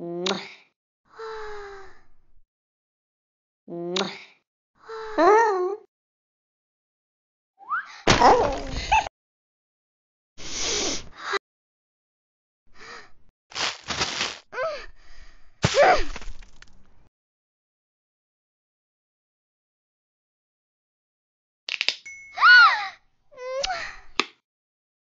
Oh.